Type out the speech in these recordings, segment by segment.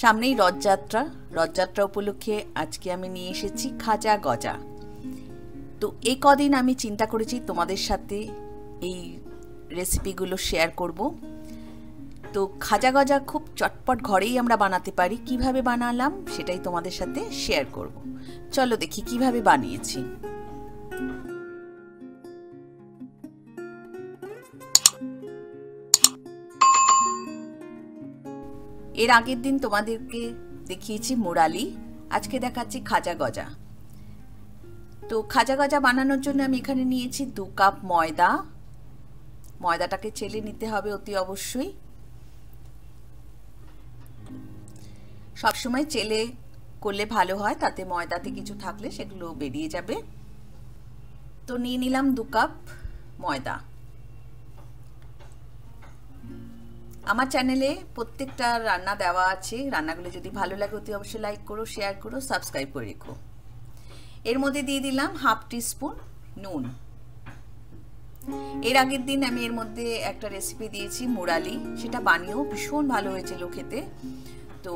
সামনেই রথযাত্রা। রথযাত্রা উপলক্ষে আজকে আমি নিয়ে এসেছি খাজা গজা। তো এই কদিন আমি চিন্তা করেছি তোমাদের সাথে এই রেসিপিগুলো শেয়ার করব। তো খাজা গজা খুব চটপট ঘরেই আমরা বানাতে পারি। কীভাবে বানালাম সেটাই তোমাদের সাথে শেয়ার করব। চলো দেখি কীভাবে বানিয়েছি। এর আগের দিন তোমাদেরকে দেখিয়েছি মুরালি, আজকে দেখাচ্ছি খাজা গজা। তো খাজা গজা বানানোর জন্য আমি এখানে নিয়েছি দু কাপ ময়দা। ময়দাটাকে চেলে নিতে হবে অতি অবশ্যই। সবসময় চেলে করলে ভালো হয়, তাতে ময়দাতে কিছু থাকলে সেগুলো বেরিয়ে যাবে। তো নিয়ে নিলাম দু কাপ ময়দা। আমার চ্যানেলে প্রত্যেকটা রান্না দেওয়া আছে। রান্নাগুলো যদি ভালো লাগে, অতি অবশ্যই লাইক করো শেয়ার করো সাবস্ক্রাইব করে রেখো। এর মধ্যে দিয়ে দিলাম হাফ টিস্পুন নুন। এর আগের দিন আমি এর মধ্যে একটা রেসিপি দিয়েছি, মুরালি। সেটা বানিয়েও ভীষণ ভালো হয়েছিল খেতে। তো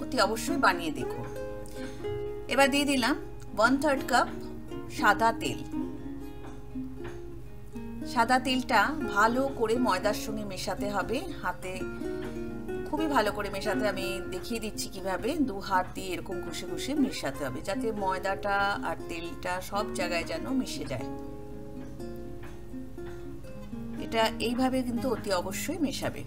অতি অবশ্যই বানিয়ে দেখো। এবার দিয়ে দিলাম ওয়ান থার্ড কাপ সাদা তেল। সাদা তেলটা ভালো করে ময়দার সঙ্গে মেশাতে হবে। হাতে খুবই ভালো করে মেশাতে আমি দেখিয়ে দিচ্ছি কীভাবে। দু হাত দিয়ে এরকম ঘষে ঘষে মেশাতে হবে, যাতে ময়দাটা আর তেলটা সব জায়গায় যেন মিশে যায়। এটা এইভাবে কিন্তু অতি অবশ্যই মেশাবে।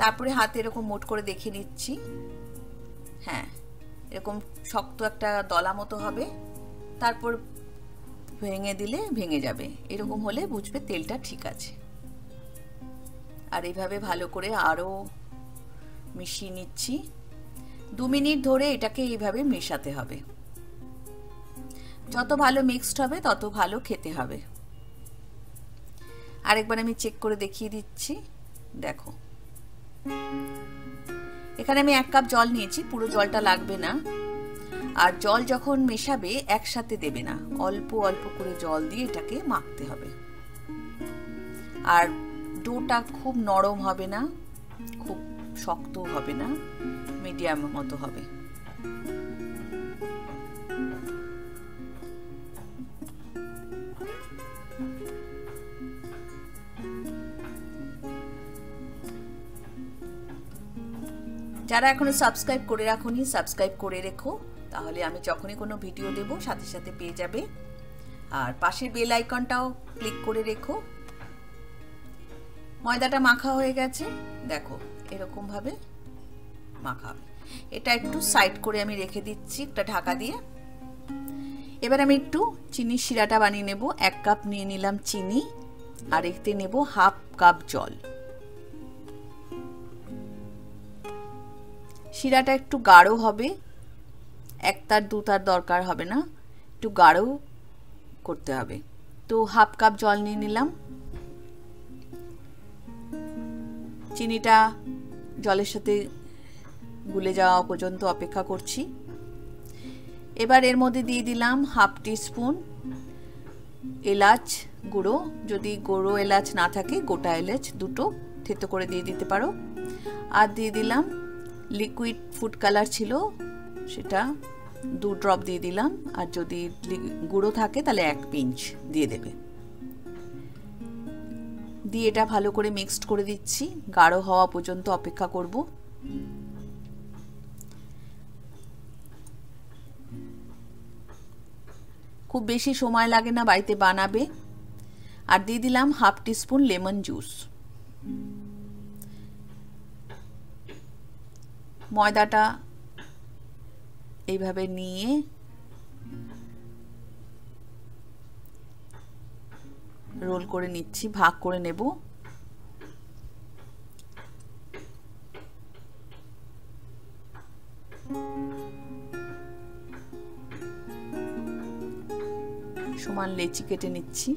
তারপরে হাতে এরকম মোট করে দেখে নিচ্ছি হ্যাঁ এরকম শক্ত একটা দলা মতো হবে। তারপর ভেঙে দিলে ভেঙে যাবে। এরকম হলে বুঝবে তেলটা ঠিক আছে। আর এইভাবে ভালো করে আরও মিশিয়ে নিচ্ছি। দু মিনিট ধরে এটাকে এইভাবে মেশাতে হবে। যত ভালো মিক্সড হবে, তত ভালো খেতে হবে। আরেকবার আমি চেক করে দেখিয়ে দিচ্ছি। দেখো। এখানে আমি এক কাপ জল নিয়েছি, পুরো জলটা লাগবে না। আর জল যখন মেশাবে, একসাথে দেবে না। অল্প অল্প করে জল দিয়ে এটাকে মাখতে হবে। আর ডোটা খুব নরম হবে না, খুব শক্ত হবে না, মিডিয়াম মতো হবে। যারা এখনও সাবস্ক্রাইব করে রাখুনি সাবস্ক্রাইব করে রেখো। তাহলে আমি যখনই কোনো ভিডিও দেব, সাথে সাথে পেয়ে যাবে। আর পাশের বেল আইকনটাও ক্লিক করে রেখো। ময়দাটা মাখা হয়ে গেছে। দেখো, এরকমভাবে মাখা হবে। এটা একটু সাইড করে আমি রেখে দিচ্ছি একটা ঢাকা দিয়ে। এবার আমি একটু চিনির শিরাটা বানিয়ে নেব। এক কাপ নিয়ে নিলাম চিনি, আর এতে নেব হাফ কাপ জল। শিরাটা একটু গাঢ় হবে। এক তার দু তার দরকার হবে না। একটু গাঢ় করতে হবে। তো হাফ কাপ জল নিয়ে নিলাম। চিনিটা জলের সাথে গুলে যাওয়া পর্যন্ত অপেক্ষা করছি। এবার এর মধ্যে দিয়ে দিলাম হাফ টি স্পুন এলাচ গুঁড়ো। যদি গুঁড়ো এলাচ না থাকে, গোটা এলাচ দুটো থেতো করে দিয়ে দিতে পারো। আর দিয়ে দিলাম লিকুইড ফুড কালার ছিল সেটা দু ড্রপ দিয়ে দিলাম, আর যদি গুঁড়ো থাকে তাহলে এক পিঞ্চ দিয়ে দেবে। দিয়ে এটা ভালো করে মিক্সড করে দিচ্ছি, গাঢ় হওয়া পর্যন্ত অপেক্ষা করব। খুব বেশি সময় লাগে না বাড়িতে বানাবে। আর দিয়ে দিলাম হাফ টিস্পুন লেমন জুস। ময়দাটা এইভাবে নিয়ে রোল করে নিচ্ছি ভাগ করে নেব। সমান লেচি কেটে নিচ্ছি।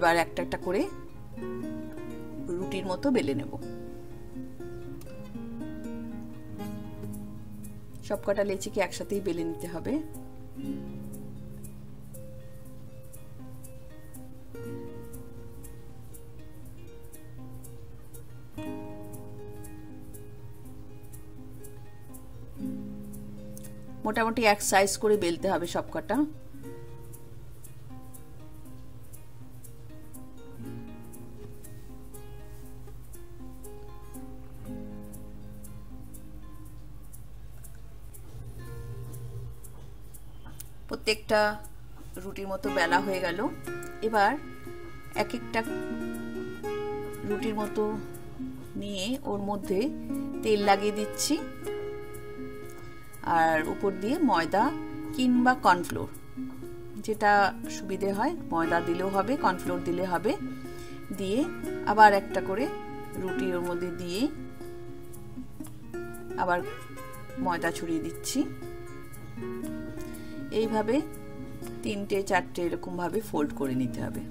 এবার একটা একটা করে রুটির মতো বেলে নেব। সব কটা লেচিকে একসাথেই বেলে নিতে হবে। মোটামুটি এক সাইজ করে বেলতে হবে সব কটা প্রত্যেকটা রুটির মতো বেলা হয়ে গেল। এবার এক একটা রুটির মতো নিয়ে ওর মধ্যে তেল লাগিয়ে দিচ্ছি। আর উপর দিয়ে ময়দা কিংবা কর্নফ্লোর, যেটা সুবিধে হয়, ময়দা দিলেও হবে, কর্নফ্লোর দিলে হবে। দিয়ে আবার একটা করে রুটি ওর মধ্যে দিয়ে আবার ময়দা ছড়িয়ে দিচ্ছি। এইভাবে তিনটে, চারটে এরকমভাবে ফোল্ড করে নিতে হবে।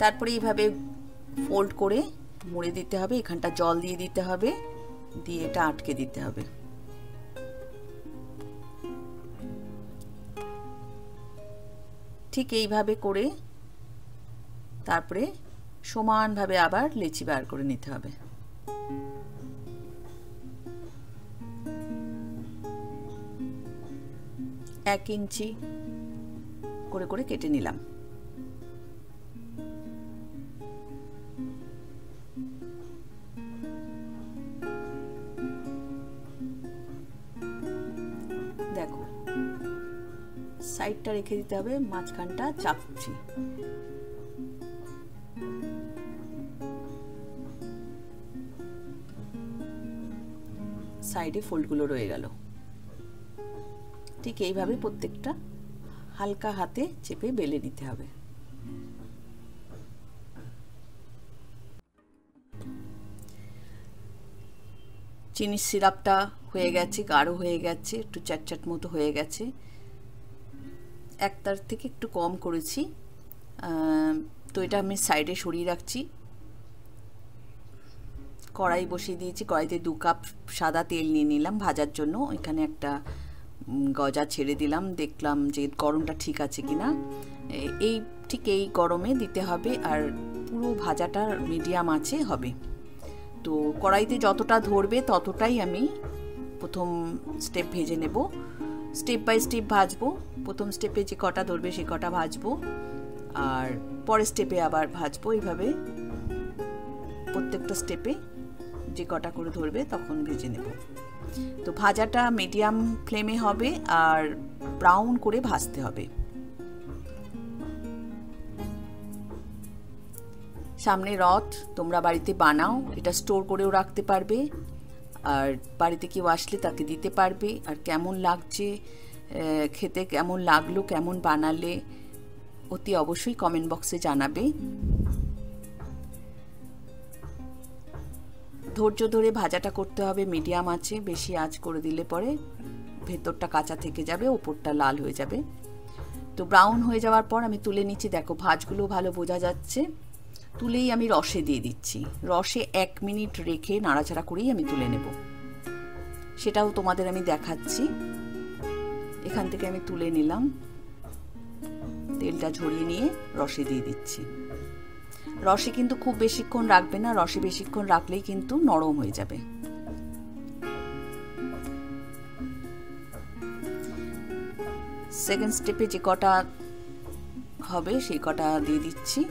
তারপরে এইভাবে ফোল্ড করে মুড়ে দিতে হবে, এখানটা জল দিয়ে দিতে হবে, দিয়ে এটা আটকে দিতে হবে। ঠিক এইভাবে করে তারপরে সমানভাবে আবার লেচি বার করে নিতে হবে। এক ইঞ্চি করে করে কেটে নিলাম। দেখো সাইডটা রেখে দিতে হবে, মাঝখানটা চাপছি। সাইডে ফোল্ডগুলো রয়ে গেল। ঠিক এইভাবে প্রত্যেকটা হালকা হাতে চেপে বেলে নিতে হবে। চিনির সিরাপটা হয়ে গেছে, গাঢ় হয়ে গেছে, একটু চ্যাটচ্যাট মতো হয়ে গেছে। একটার থেকে একটু কম করেছি। তো এটা আমি সাইডে সরিয়ে রাখছি। কড়াই বসিয়ে দিয়েছি, কড়াইতে দু কাপ সাদা তেল নিয়ে নিলাম ভাজার জন্য। এখানে একটা গজা ছেড়ে দিলাম। দেখলাম যে গরমটা ঠিক আছে কিনা। এই, ঠিক এই গরমে দিতে হবে আর পুরো ভাজাটা মিডিয়াম আছে, হবে। তো কড়াইতে যতটা ধরবে ততটাই আমি প্রথম স্টেপ ভেজে নেব। স্টেপ বাই স্টেপ ভাজবো। প্রথম স্টেপে যে কটা ধরবে সে কটা ভাজবো। আর পরের স্টেপে আবার ভাজবো এইভাবে। প্রত্যেকটা স্টেপে যে কটা করে ধরবে তখন ভেজে নেব। তো ভাজাটা মিডিয়াম ফ্লেমে হবে আর ব্রাউন করে ভাজতে হবে। সামনে রথ তোমরা বাড়িতে বানাও, এটা স্টোর করেও রাখতে পারবে। আর বাড়িতে কেউ আসলে তাকে দিতে পারবে। আর কেমন লাগছে খেতে, কেমন লাগল, কেমন বানালে, অতি অবশ্যই কমেন্ট বক্সে জানাবে। ধৈর্য ধরে ভাজাটা করতে হবে মিডিয়াম আছে, বেশি আঁচ করে দিলে পরে ভেতরটা কাঁচা থেকে যাবে, ওপরটা লাল হয়ে যাবে। তো ব্রাউন হয়ে যাওয়ার পর আমি তুলে নিচ্ছি, দেখো ভাজগুলো ভালো বোঝা যাচ্ছে। তুলেই আমি রসে দিয়ে দিচ্ছি। রসে এক মিনিট রেখে নাড়াচাড়া করেই আমি তুলে নেব। সেটাও তোমাদের আমি দেখাচ্ছি। এখান থেকে আমি তুলে নিলাম। তেলটা ঝরিয়ে নিয়ে রসে দিয়ে দিচ্ছি। রসে কিন্তু খুব বেশিক্ষণ রাখবে না, রসে বেশিক্ষণ রাখলেই কিন্তু নরম হয়ে যাবে। সেকেন্ড স্টেপে যে কটা হবে, সেই কটা দিয়ে দিচ্ছি।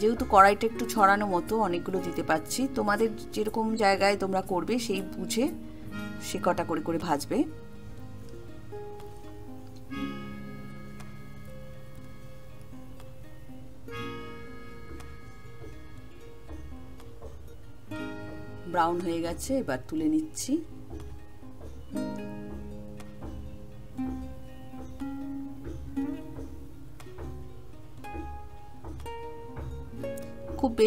যেহেতু কড়াইটা একটু ছড়ানো মতো অনেকগুলো দিতে পারছি, তোমাদের যেরকম জায়গায় তোমরা করবে সেই বুঝে সে কটা করে করে ভাজবে। ব্রাউন হয়ে গেছে, এবার তুলে নিচ্ছি।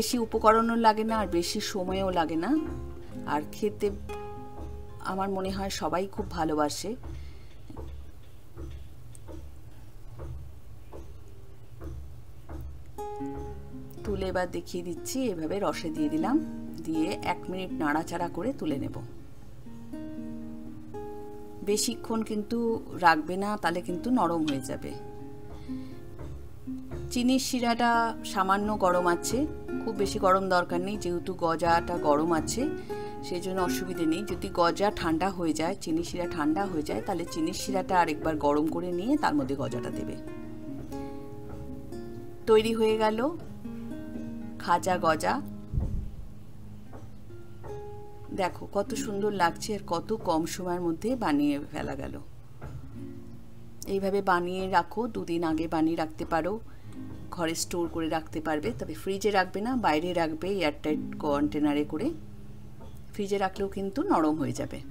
বেশি উপকরণও লাগে না, আর বেশি সময়ও লাগে না। আর খেতে আমার মনে হয় সবাই খুব ভালোবাসে। তুলে এবার দেখিয়ে দিচ্ছি, এভাবে রসে দিয়ে দিলাম। দিয়ে এক মিনিট নাড়াচাড়া করে তুলে নেব। বেশিক্ষণ কিন্তু রাখবে না, তাহলে কিন্তু নরম হয়ে যাবে। চিনির শিরাটা সামান্য গরম আছে। খুব বেশি গরম দরকার নেই, যেহেতু গজাটা গরম আছে সেই জন্য অসুবিধে নেই। যদি গজা ঠান্ডা হয়ে যায় চিনি শিরা ঠান্ডা হয়ে যায়, তাহলে চিনির শিরাটা আরেকবার গরম করে নিয়ে তার মধ্যে গজাটা দেবে। তৈরি হয়ে গেল খাজা গজা। দেখো, কত সুন্দর লাগছে আর কত কম সময়ের মধ্যে বানিয়ে ফেলা গেল। এইভাবে বানিয়ে রাখো, দুদিন আগে বানিয়ে রাখতে পারো। ঘরে স্টোর করে রাখতে পারবে, তবে ফ্রিজে রাখবে না, বাইরে রাখবে এয়ারটাইট কন্টেনারে করে। ফ্রিজে রাখলেও কিন্তু নরম হয়ে যাবে।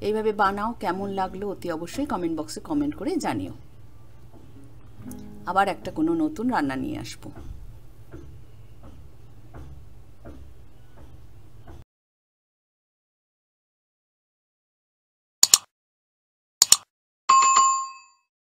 এইভাবে বানাও, কেমন লাগল অতি অবশ্যই কমেন্ট বক্সে কমেন্ট করে জানিও। আবার একটা কোনো নতুন রান্না নিয়ে আসব।